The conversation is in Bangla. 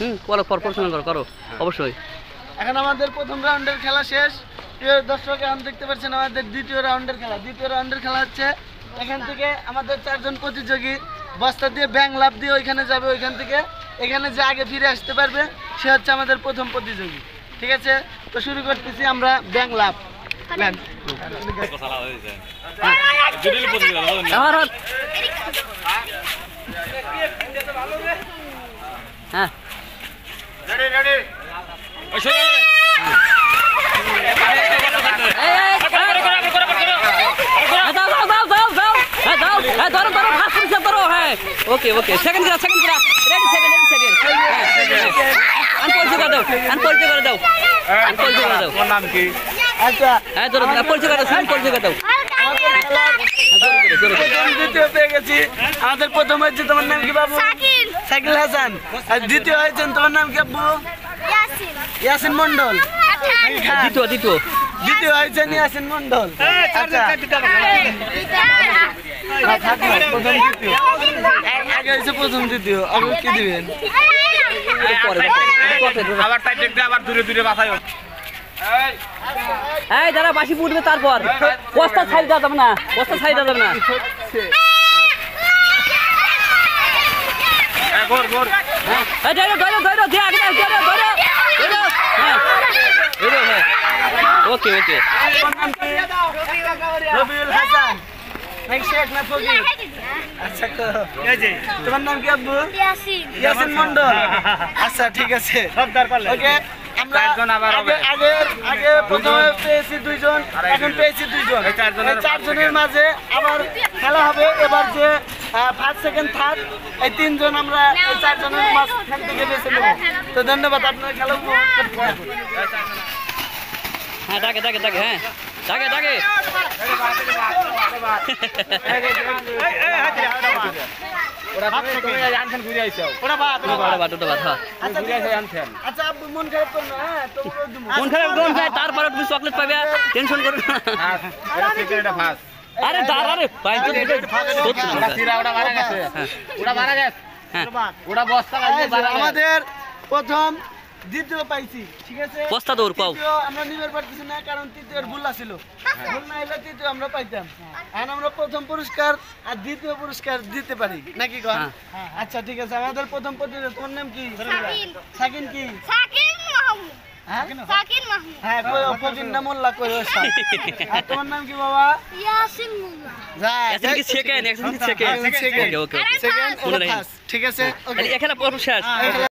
হুম করো পর পড়াশোনা করো করো অবশ্যই। এখন আমাদের প্রথম রাউন্ডের খেলা শেষ। প্রিয় দর্শক এখন দেখতে পাচ্ছেন আমাদের দ্বিতীয় রাউন্ডের খেলা। দ্বিতীয় রাউন্ডের খেলা হচ্ছে এখান থেকে আমাদের চারজন প্রতিযোগী বস্তা দিয়ে ব্যাং লাভ দিয়ে ওইখানে যাবে ওইখান থেকে। এখানে যে আগে ফিরে আসতে পারবে সে হচ্ছে আমাদের প্রথম প্রতিযোগী। ঠিক আছে? তো শুরু করতেছি আমরা ব্যাং লাভ নেন। আমার হাত। হ্যাঁ এই, এই, হ্যাঁ, দাও, দাও, দাও, দাও, দাও। হ্যাঁ, দাও। হ্যাঁ, ধরো, ধরো, ফার্স্ট পজিশন ধরো, হ্যাঁ। ওকে ওকে সেকেন্ড করা সেকেন্ড করা রেডি সেকেন্ড রেডি সেকেন্ড আনপরিচয় করে দাও আনপরিচয় করে দাও আনপরিচয় করে দাও আচ্ছা হ্যাঁ ধরো ধরো, পরিচয় করে দ্বিতীয় পেয়ে গেছি। আমাদের প্রথম হয়েছে তোমার নাম কি বাবু? শাকিল সাইকেল হাসান। আর দ্বিতীয় হয়েছেন তোমার নাম কি আব্বু? ইয়াসিন। ইয়াসিন মন্ডল পাঠান দ্বিতীয় দ্বিতীয়। দ্বিতীয় হয়েছেন ইয়াসিন মন্ডল আচ্ছা। হ্যাঁ, প্রথম দ্বিতীয়। আগে হয়েছে প্রথম দ্বিতীয়। আগে কি দিবেন? আবার দূরে দূরে বাসায় এই দাদা বাসি ফুটবে তারপর। বস্তা ছাই দেওয়া যাবে না বস্তা ছাই দেওয়া যাবে না। হ্যাঁ হ্যাঁ। ওকে ওকে। রবিউল হাসান। আচ্ছা তোমার নাম কি আব্বু? ইয়াসিন। মন্ডল আচ্ছা ঠিক আছে। সর্দার পারলে ওকে চারজন আবার হবে। আগে আগের আগে প্রথমে পেয়েছি দুইজন এখন পেয়েছি দুইজন। এই চারজনের মাঝে। আবার খেলা হবে। এবার যে ফার্স্ট সেকেন্ড থার্ড এই তিনজন আমরা এই চারজনের মাঝখান থেকে বেছে নেব। তো ধন্যবাদ আপনার খেলা হ্যাঁ ডাকে ডাকে ডাকে হ্যাঁ। ডাকে ডাকে মন খারাপ হ্যাঁ তোমারও দিব। মন খারাপ খায় তারপরে তুমি চকলেট পাবে টেনশন করো না। হ্যাঁ ফাস আরে দাঁড়ারে ওটা মারা গেছে। ওটা মারা গেছে। হ্যাঁ। ওটা বস্তা আমাদের প্রথম দ্বিতীয় পাইছি ঠিক আছে? বস্তা দৌড় পাও। আমরা নিবার পারতেছি না কারণ ছিল ভুল না হলে তৃতীয় আমরা পাইতাম। এখন আমরা প্রথম পুরস্কার আর দ্বিতীয় পুরস্কার দিতে পারি। নাকি কন? হ্যাঁ। আচ্ছা ঠিক আছে। আমাদের প্রথম প্রতিযোগী তোমার নাম কি? সাকিন। সাকিন কি? শাকিল মাহমুদ। হ্যাঁ? হ্যাঁ তোমার নাম কি বাবা? ইয়াসিন মুল্লা। যা একজন কি সেকেন্ড একজন কি second. Second. Okay okay second মনে রাখেন। ঠিক আছে